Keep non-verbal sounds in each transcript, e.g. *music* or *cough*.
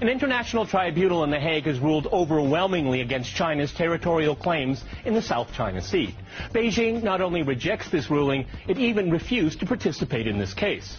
An international tribunal in The Hague has ruled overwhelmingly against China's territorial claims in the South China Sea. Beijing not only rejects this ruling, it even refused to participate in this case.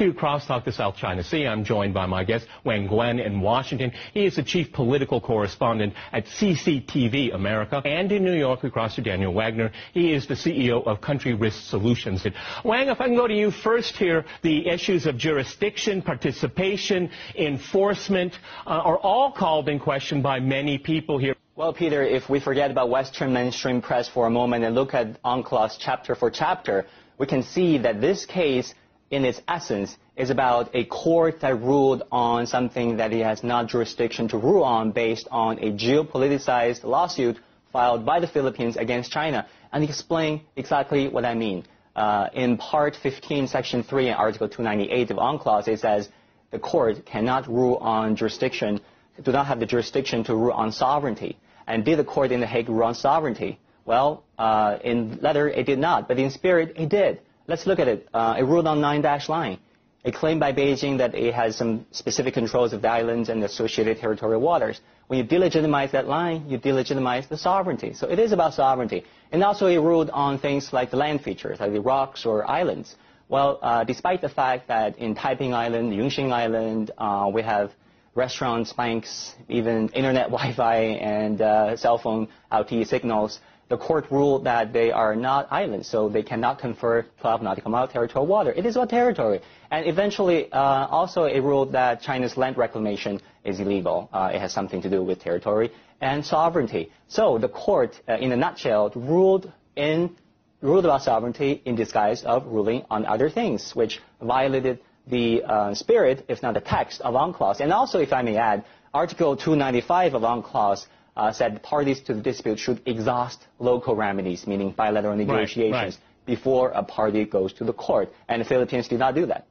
To crosstalk the South China Sea, I'm joined by my guest, Wang Guan in Washington. He is the chief political correspondent at CCTV America. And in New York, across to Daniel Wagner. He is the CEO of Country Risk Solutions. Wang, if I can go to you first here, the issues of jurisdiction, participation, enforcement uh, are all called in question by many people here. Well, Peter, if we forget about Western mainstream press for a moment and look at UNCLOS chapter for chapter, we can see that this case in its essence, is about a court that ruled on something that it has not jurisdiction to rule on based on a geopoliticized lawsuit filed by the Philippines against China. And explain exactly what I mean. Uh, in Part 15, Section 3, and Article 298 of UNCLOS, it says the court cannot rule on jurisdiction, do not have the jurisdiction to rule on sovereignty. And did the court in The Hague rule on sovereignty? Well, uh, in letter, it did not, but in spirit, it did. Let's look at it. Uh, it ruled on nine-dash line. It claimed by Beijing that it has some specific controls of the islands and associated territorial waters. When you delegitimize that line, you delegitimize the sovereignty. So it is about sovereignty. And also it ruled on things like the land features, like the rocks or islands. Well, uh, despite the fact that in Taiping Island, Yongxing Island, uh, we have restaurants, banks, even internet *laughs* Wi-Fi and uh, cell phone LTE signals, the court ruled that they are not islands, so they cannot confer 12 nautical mile territorial water. It is a territory. And eventually, uh, also it ruled that China's land reclamation is illegal. Uh, it has something to do with territory and sovereignty. So the court, uh, in a nutshell, ruled in ruled about sovereignty in disguise of ruling on other things, which violated the uh, spirit, if not the text, of UNCLOS. And also, if I may add, Article 295 of UNCLOS uh, said parties to the dispute should exhaust local remedies, meaning bilateral negotiations, right, right. before a party goes to the court. And the Philippines did not do that.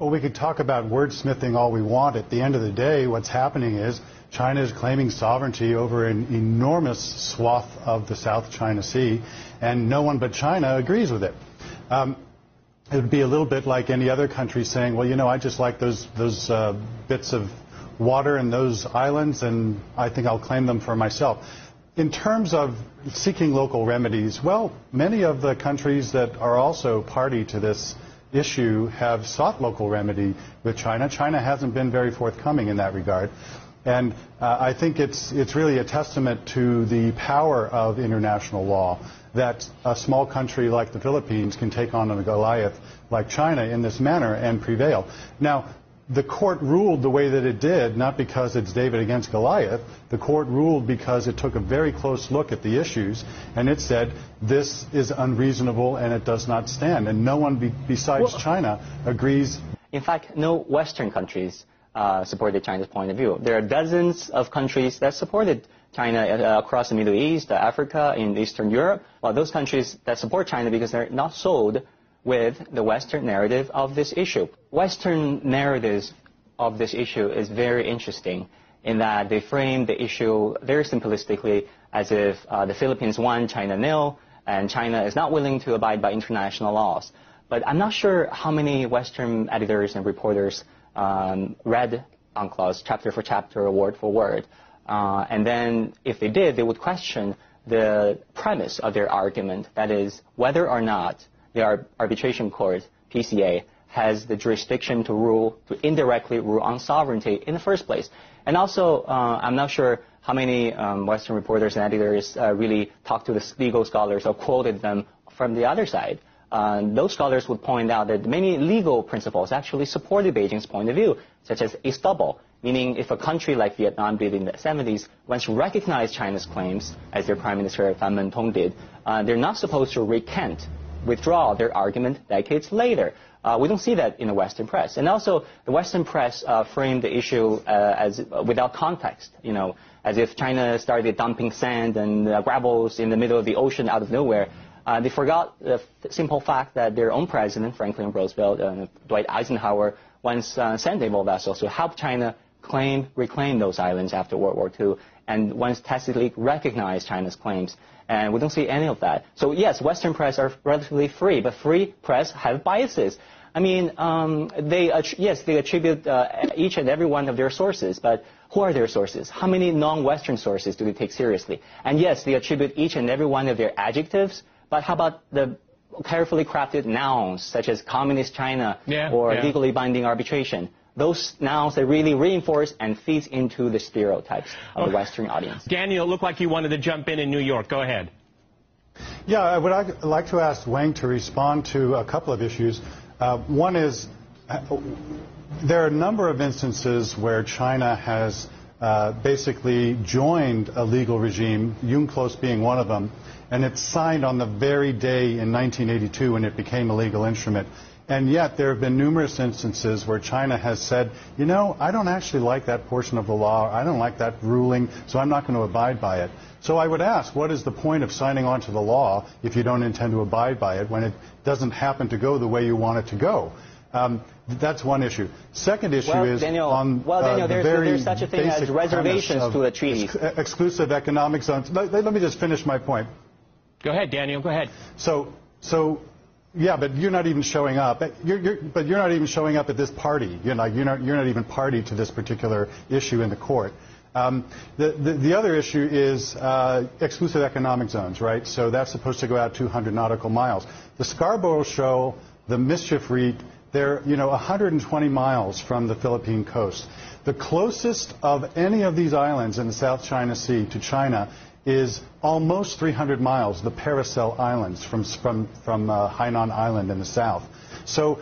Well, we could talk about wordsmithing all we want. At the end of the day, what's happening is China is claiming sovereignty over an enormous swath of the South China Sea, and no one but China agrees with it. Um, it would be a little bit like any other country saying, well, you know, I just like those, those uh, bits of water in those islands, and I think I'll claim them for myself. In terms of seeking local remedies, well, many of the countries that are also party to this issue have sought local remedy with China. China hasn't been very forthcoming in that regard. And uh, I think it's, it's really a testament to the power of international law that a small country like the Philippines can take on a Goliath like China in this manner and prevail. Now, the court ruled the way that it did, not because it's David against Goliath. The court ruled because it took a very close look at the issues, and it said this is unreasonable and it does not stand. And no one be besides well, China agrees. In fact, no Western countries uh, supported China's point of view. There are dozens of countries that supported China uh, across the Middle East, Africa, in Eastern Europe. Well, those countries that support China because they're not sold with the Western narrative of this issue. Western narratives of this issue is very interesting in that they frame the issue very simplistically as if uh, the Philippines won, China nil, and China is not willing to abide by international laws. But I'm not sure how many Western editors and reporters um, read UNCLOS chapter for chapter, word for word. Uh, and then if they did, they would question the premise of their argument, that is, whether or not the arbitration court, PCA, has the jurisdiction to rule, to indirectly rule on sovereignty in the first place. And also, uh, I'm not sure how many um, Western reporters and editors uh, really talked to the legal scholars or quoted them from the other side. Uh, those scholars would point out that many legal principles actually supported Beijing's point of view, such as estoppel, meaning if a country like Vietnam did in the 70s once recognized China's claims, as their Prime Minister Pham Van Dong did, uh, they're not supposed to recant withdraw their argument decades later. Uh, we don't see that in the Western press. And also, the Western press uh, framed the issue uh, as uh, without context, you know, as if China started dumping sand and uh, gravels in the middle of the ocean out of nowhere. Uh, they forgot the simple fact that their own president, Franklin Roosevelt, and Dwight Eisenhower, once sent naval vessels to help China claim, reclaim those islands after World War II, and once tacitly recognized China's claims. And we don't see any of that. So yes, Western press are relatively free, but free press have biases. I mean, um, they yes, they attribute uh, each and every one of their sources, but who are their sources? How many non-Western sources do they take seriously? And yes, they attribute each and every one of their adjectives, but how about the carefully crafted nouns such as communist China yeah, or yeah. legally binding arbitration? Those nouns that really reinforce and feeds into the stereotypes of okay. the Western audience. Daniel, looked like you wanted to jump in in New York. Go ahead. Yeah, I would like to ask Wang to respond to a couple of issues. Uh, one is uh, there are a number of instances where China has uh, basically joined a legal regime, UNCLOS being one of them, and it's signed on the very day in 1982 when it became a legal instrument. And yet there have been numerous instances where China has said, you know, I don't actually like that portion of the law, I don't like that ruling, so I'm not going to abide by it. So I would ask, what is the point of signing on to the law if you don't intend to abide by it when it doesn't happen to go the way you want it to go? Um, that's one issue. Second issue well, is Daniel, on well, Daniel, uh, the there's, very there's such a thing as reservations to the treaties. Ex exclusive economic zones. Let, let, me just finish my point. Go ahead, Daniel. Go ahead. So, so yeah, but you're not even showing up. You're, you're, but you're not even showing up at this party. You're not, you're not, you're not even party to this particular issue in the court. Um, the, the, the, other issue is uh, exclusive economic zones, right? So that's supposed to go out 200 nautical miles. The Scarborough Shoal, the Mischief Reef, they're you know 120 miles from the Philippine coast. The closest of any of these islands in the South China Sea to China is almost 300 miles, the Paracel Islands from, from, from uh, Hainan Island in the south. So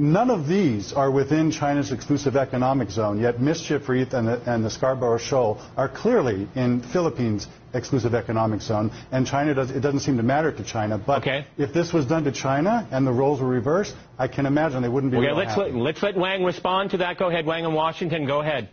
None of these are within China's exclusive economic zone, yet Mischief Reef and the, and the Scarborough Shoal are clearly in Philippines' exclusive economic zone, and China does, it doesn't seem to matter to China. But okay. if this was done to China and the roles were reversed, I can imagine they wouldn't be. Okay, let's let, let's let Wang respond to that. Go ahead, Wang in Washington. Go ahead.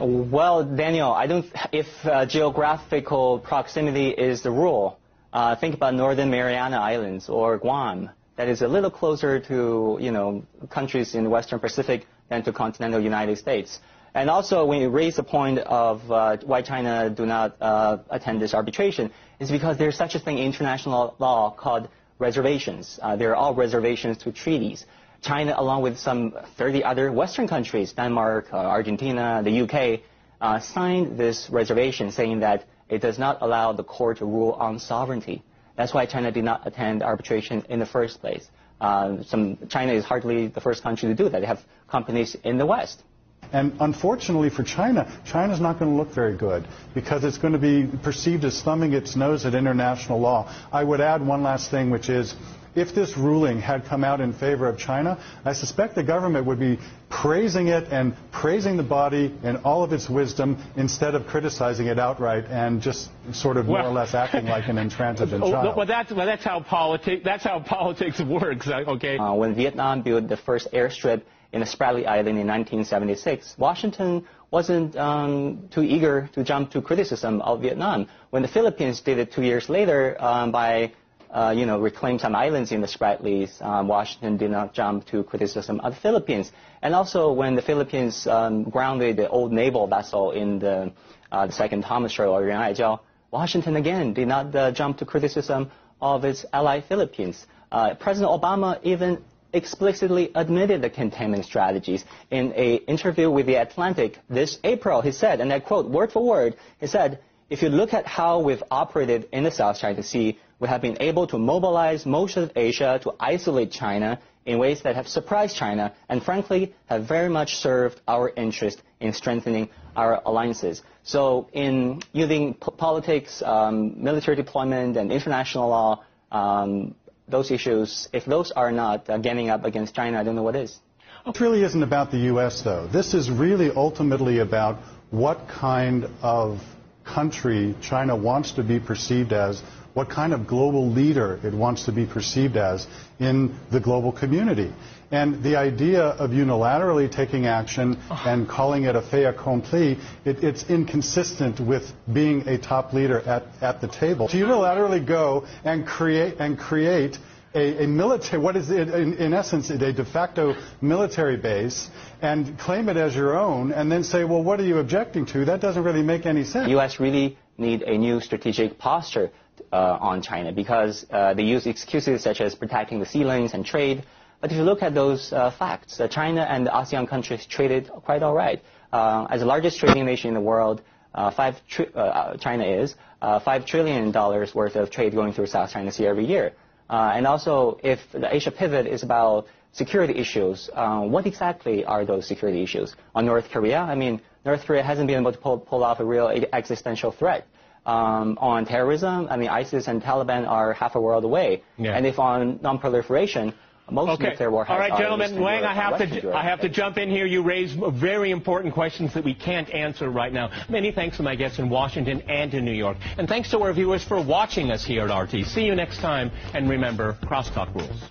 Well, Daniel, I don't. If uh, geographical proximity is the rule, uh, think about Northern Mariana Islands or Guam that is a little closer to, you know, countries in the Western Pacific than to continental United States. And also, when you raise the point of uh, why China do not uh, attend this arbitration, is because there's such a thing in international law called reservations. Uh, there are all reservations to treaties. China, along with some 30 other Western countries, Denmark, uh, Argentina, the UK, uh, signed this reservation saying that it does not allow the court to rule on sovereignty. That's why China did not attend arbitration in the first place. Uh, some, China is hardly the first country to do that. They have companies in the West. And unfortunately for China, China's not going to look very good because it's going to be perceived as thumbing its nose at international law. I would add one last thing, which is if this ruling had come out in favor of China, I suspect the government would be praising it and praising the body in all of its wisdom instead of criticizing it outright and just sort of well, more or less acting like an intransigent *laughs* child. Well, that's, well, that's how politics that's how *laughs* politics works. Uh, okay. Uh, when Vietnam built the first airstrip in the Spratly Island in 1976, Washington wasn't um, too eager to jump to criticism of Vietnam. When the Philippines did it two years later um, by uh, you know, reclaim some islands in the Spratlys. Um, Washington did not jump to criticism of the Philippines. And also, when the Philippines um, grounded the old naval vessel in the, uh, the Second Thomas Strait or Yuan Washington again did not uh, jump to criticism of its ally Philippines. Uh, President Obama even explicitly admitted the containment strategies in an interview with The Atlantic this April. He said, and I quote word for word, he said, if you look at how we've operated in the South China Sea, we have been able to mobilize most of Asia to isolate China in ways that have surprised China and frankly have very much served our interest in strengthening our alliances. So in using politics, um, military deployment, and international law, um, those issues, if those are not uh, getting up against China, I don't know what is. It really isn't about the U.S., though. This is really ultimately about what kind of country China wants to be perceived as, what kind of global leader it wants to be perceived as in the global community. And the idea of unilaterally taking action ah. and calling it a fait accompli, it, it's inconsistent with being a top leader at, at the table. To unilaterally go and create and create a, a military, what is it, in, in essence, a de facto military base and claim it as your own and then say, well, what are you objecting to? That doesn't really make any sense. The U.S. really need a new strategic posture uh, on China because uh, they use excuses such as protecting the sea lanes and trade. But if you look at those uh, facts, uh, China and the ASEAN countries traded quite all right. Uh, as the largest trading nation in the world, uh, China is five trillion dollars worth of trade going through South China Sea every year. And also, if the Asia pivot is about security issues, what exactly are those security issues? On North Korea, I mean, North Korea hasn't been able to pull, pull off a real existential threat. Um, on terrorism, I mean, ISIS and Taliban are half a world away. Yeah. And if on non-proliferation, most Okay. nuclear warheads All right, are gentlemen. Eastern Wang, Europe I have Western to Europe. I have to jump in here. You raise very important questions that we can't answer right now. Many thanks to my guests in Washington and in New York, and thanks to our viewers for watching us here at RT. See you next time, and remember, crosstalk rules.